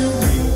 you.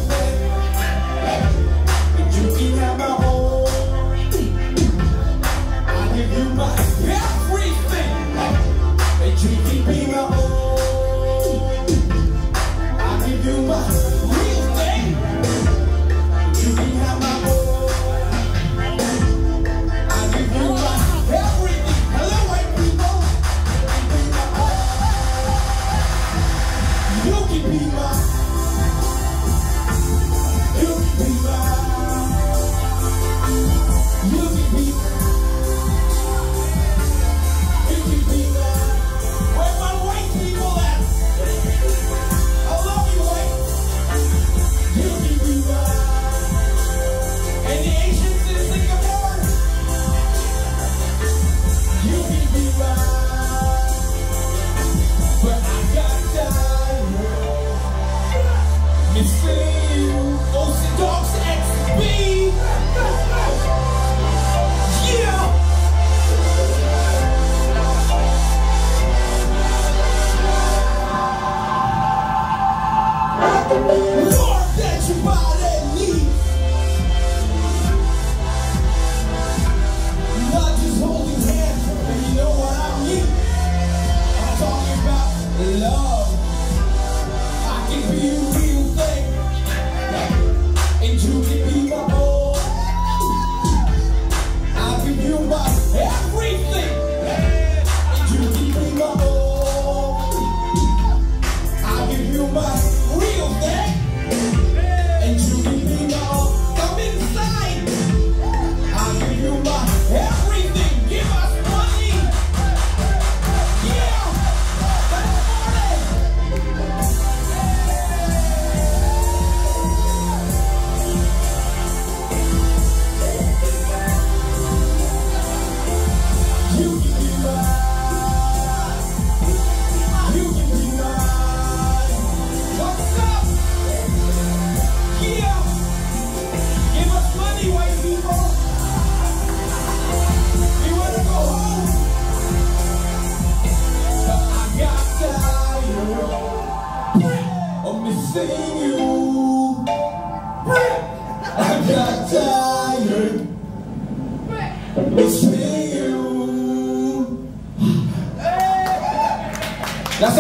Las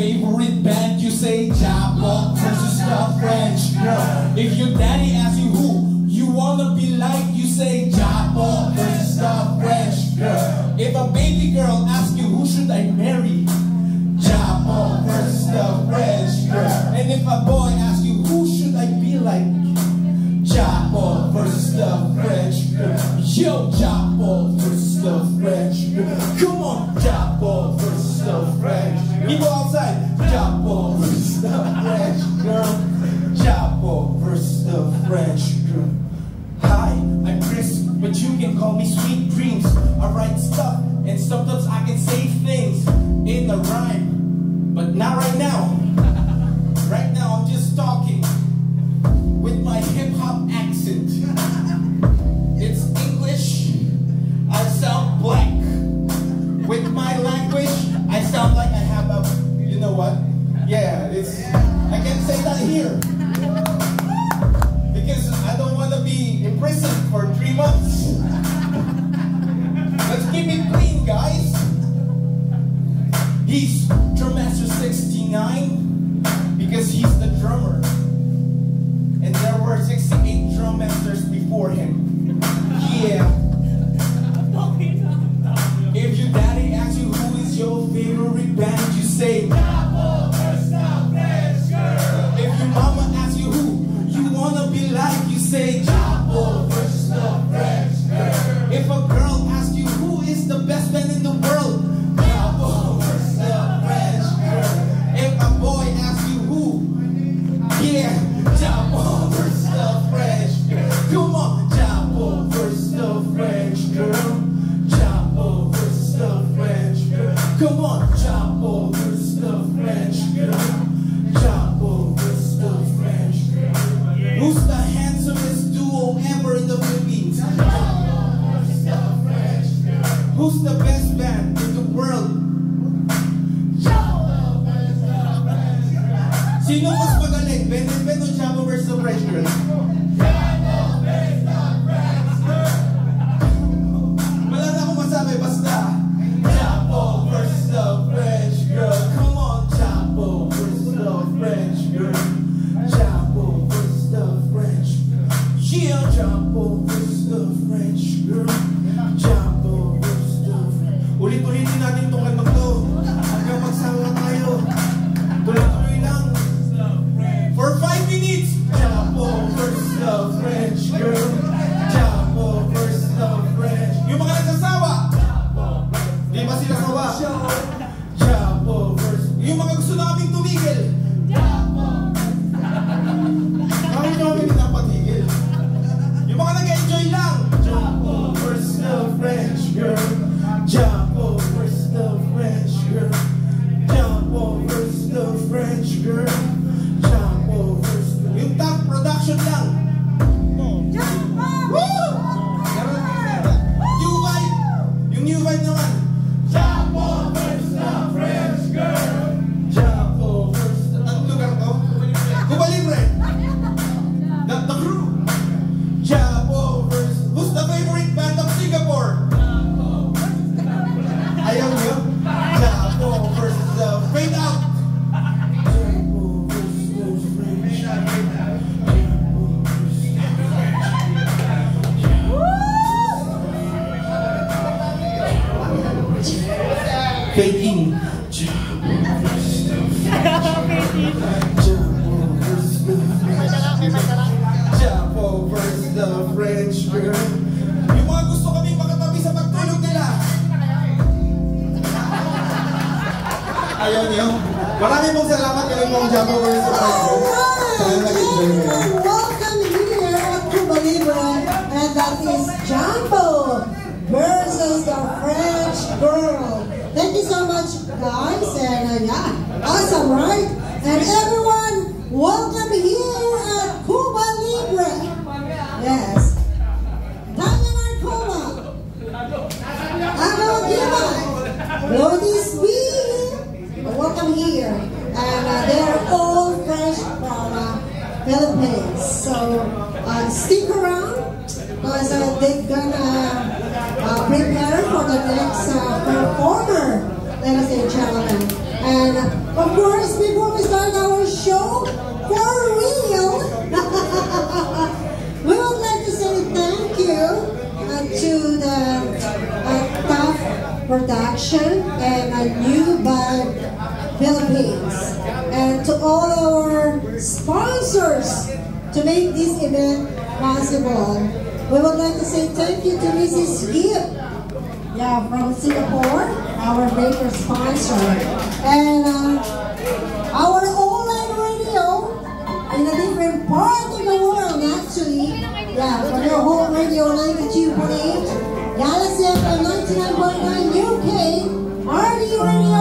favorite band, you say Jabba versus the French girl. If your daddy asks you who you wanna be like, you say Jabba versus the French girl. If a baby girl asks you who should I marry, Jabba versus the French girl. And if a boy asks you me sweet dreams. I write stuff, and sometimes I can say things in a rhyme, but not right now. say Sino mas magaling? Benben Chavo versus the Chavo versus! Wala na akong masabi, basta. Chavo French girl. Come on, Chavo versus the French girl. Chavo versus the French girl. Yeah, Chavo versus the French girl. baking. Chapo versus the French girl. Yung mga gusto kaming makatabi sa pagtulog nila. Ayaw niyo? Maraming pong salamat. Ganun mong Chapo versus the French girl. Sana nag-enjoy kayo. Much, guys, and uh, yeah, awesome, right? And everyone, welcome here at Cuba Libre. Yes. Tanya Marcoma. Ano Diva. Lourdes B. Welcome here. And uh, they're all fresh from uh, Philippines. So uh, stick around because uh, they're gonna uh, prepare for the next uh, performer, ladies and gentlemen. And of course, before we start our show, for real, we would like to say thank you uh, to the uh, Tough Production and uh, New Band Philippines and to all our sponsors to make this event possible. We would like to say thank you to Mrs. Gibb yeah, from Singapore, our major sponsor. And uh, our online radio in a different part of the world, actually. Yeah, from your home radio 92.8, Galaxy FM 99.9 UK, RD Radio